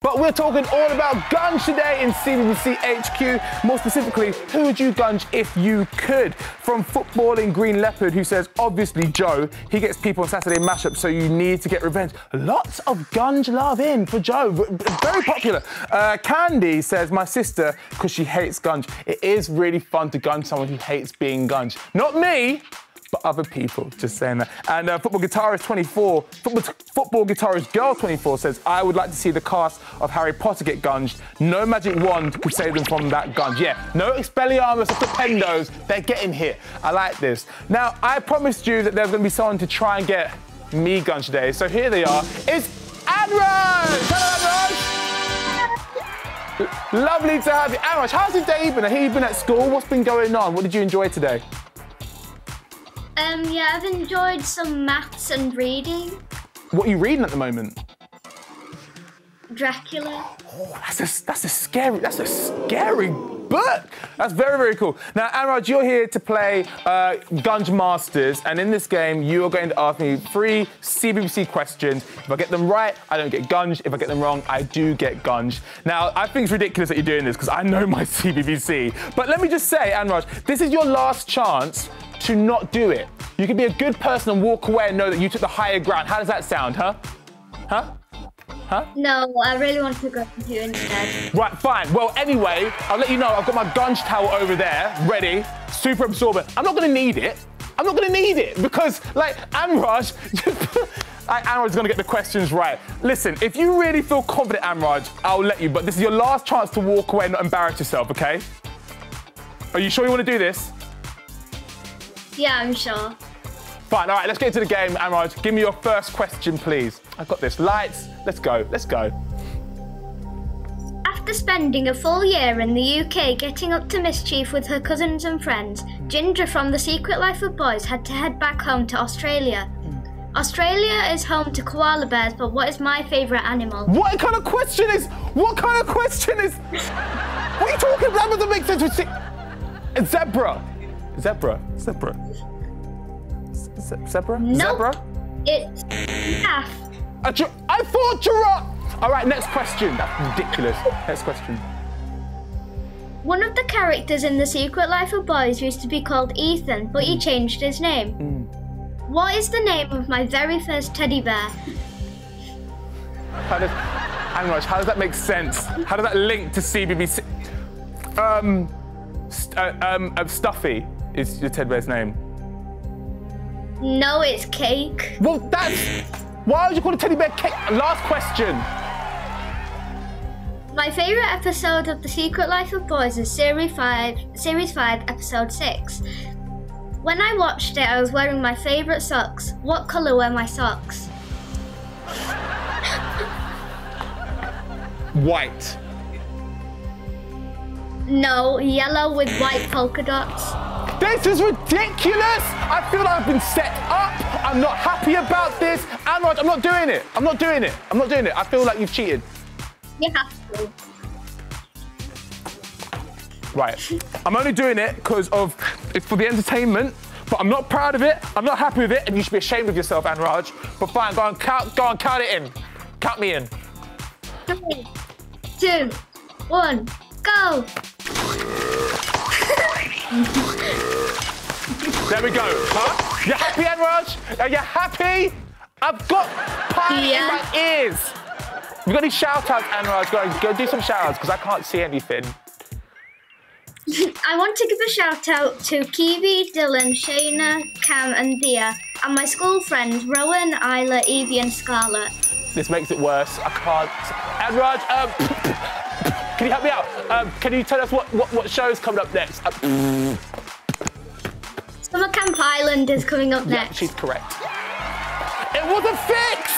But we're talking all about gunge today in CBBC HQ. More specifically, who would you gunge if you could? From footballing Green Leopard, who says, obviously Joe, he gets people on Saturday mashup, so you need to get revenge. Lots of gunge love in for Joe, very popular. Uh, Candy says, my sister, because she hates gunge. It is really fun to gunge someone who hates being gunged. Not me, but other people. Just saying that. And uh, football guitarist 24, football, football guitarist girl 24 says, I would like to see the cast of Harry Potter get gunged. No magic wand could save them from that gunge. Yeah, no Expelliarmus or Stupendos. They're getting hit. I like this. Now, I promised you that there's going to be someone to try and get me gunged today. So here they are. It's Anraj! Hello, Anraj! Lovely to have you. Anraj, how's your day been? I hear you've been at school. What's been going on? What did you enjoy today? Um, yeah, I've enjoyed some maths and reading. What are you reading at the moment? Dracula. Oh, that's a, that's a scary, that's a scary book. That's very, very cool. Now, Anraj, you're here to play uh, Gunge Masters, and in this game, you are going to ask me three CBBC questions. If I get them right, I don't get gunged. If I get them wrong, I do get gunged. Now, I think it's ridiculous that you're doing this because I know my CBBC. But let me just say, Anraj, this is your last chance to not do it. You can be a good person and walk away and know that you took the higher ground. How does that sound, huh? Huh? Huh? No, I really want to go to you instead. Right, fine. Well, anyway, I'll let you know I've got my gunge towel over there, ready, super absorbent. I'm not gonna need it. I'm not gonna need it because, like, Anraj, Anraj's gonna get the questions right. Listen, if you really feel confident, Anraj, I'll let you, but this is your last chance to walk away and not embarrass yourself, okay? Are you sure you wanna do this? Yeah, I'm sure. Fine, all right, let's get into the game, Anraj. Give me your first question, please. I've got this. Lights, let's go, let's go. After spending a full year in the UK getting up to mischief with her cousins and friends, Ginger from The Secret Life of Boys had to head back home to Australia. Australia is home to koala bears, but what is my favourite animal? What kind of question is? What kind of question is? what are you talking about? That doesn't make sense. Zebra. Zebra. Zebra. Z zebra? Nope. Zebra? It's giraffe. A gi- I thought giraffe. All right, next question. That's ridiculous. Next question. One of the characters in The Secret Life of Boys used to be called Ethan, but he changed his name. What is the name of my very first teddy bear? How does, Anraj, how does that make sense? How does that link to CBBC? Um, st- uh, um, uh, Stuffy is your teddy Bear's name. No, it's Cake. Well, that's. Why would you call it teddy bear cake? Last question. My favourite episode of The Secret Life of Boys is Series 5, Series 5, Episode 6. When I watched it, I was wearing my favourite socks. What colour were my socks? White. No, yellow with white polka dots. This is ridiculous! I feel like I've been set up. I'm not happy about this. Anraj, I'm not doing it. I'm not doing it. I'm not doing it. I feel like you've cheated. You have to. Right. I'm only doing it because of it's for the entertainment, but I'm not proud of it. I'm not happy with it, and you should be ashamed of yourself, Anraj. But fine, go on, count, go on, count it in. Count me in. Three, two, one, go! There we go. Huh? You happy, Anraj? Are you happy? I've got pie in Yeah. my ears. You got any shout outs, Anraj? Go, go do some shout outs because I can't see anything. I want to give a shout out to Kiwi, Dylan, Shayna, Cam, and Thea, and my school friends Rowan, Isla, Evie, and Scarlett. This makes it worse. I can't. Anraj, um, can you help me out? Um, can you tell us what, what, what show's coming up next? Uh, Summer Camp Island is coming up yeah, next. she's correct. It was a fix!